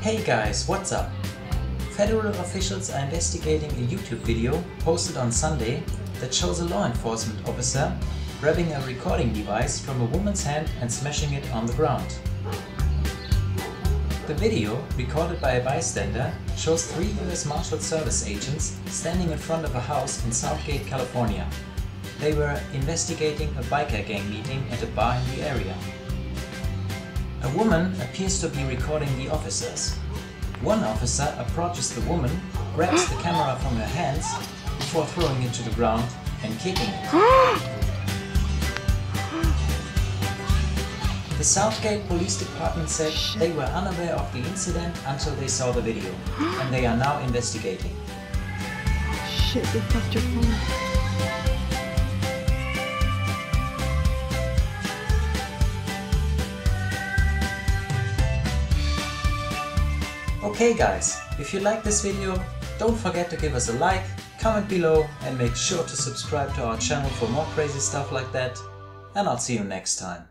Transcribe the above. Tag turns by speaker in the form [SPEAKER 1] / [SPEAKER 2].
[SPEAKER 1] Hey guys, what's up? Federal officials are investigating a YouTube video posted on Sunday that shows a law enforcement officer grabbing a recording device from a woman's hand and smashing it on the ground. The video, recorded by a bystander, shows three US Marshal Service agents standing in front of a house in South Gate, California. They were investigating a biker gang meeting at a bar in the area. A woman appears to be recording the officers. One officer approaches the woman, grabs the camera from her hands before throwing it to the ground and kicking it. The South Gate Police Department said they were unaware of the incident until they saw the video, and they are now investigating.
[SPEAKER 2] Shit, they fucked your phone.
[SPEAKER 1] Okay guys, if you like this video, don't forget to give us a like, comment below and make sure to subscribe to our channel for more crazy stuff like that. And I'll see you next time.